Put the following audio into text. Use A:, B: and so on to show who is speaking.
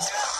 A: Yeah.